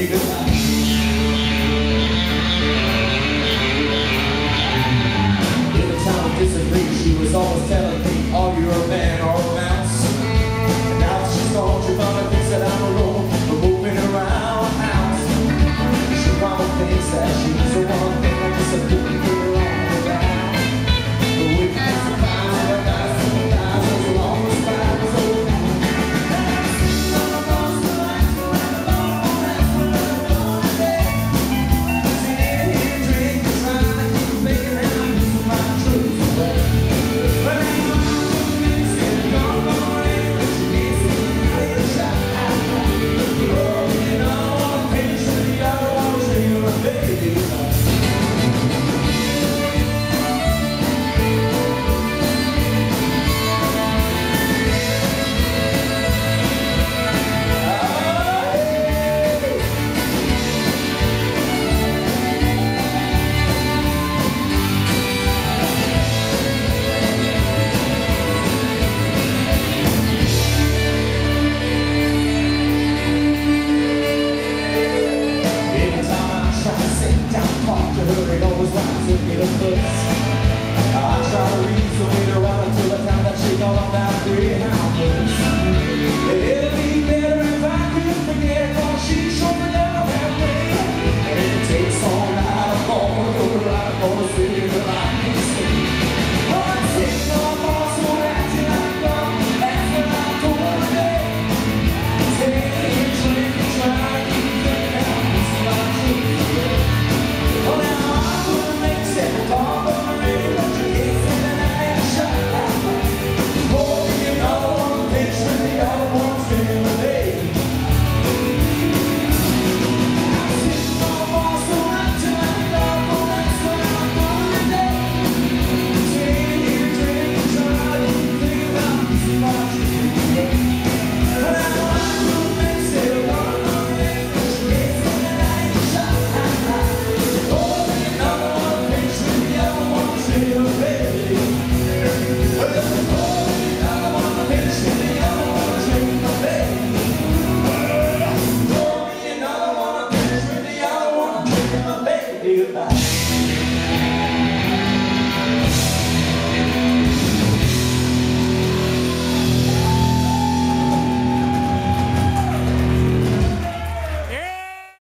you time. In a disagree, she was always telling of. I try to read, so later on until the town that she that free っていう。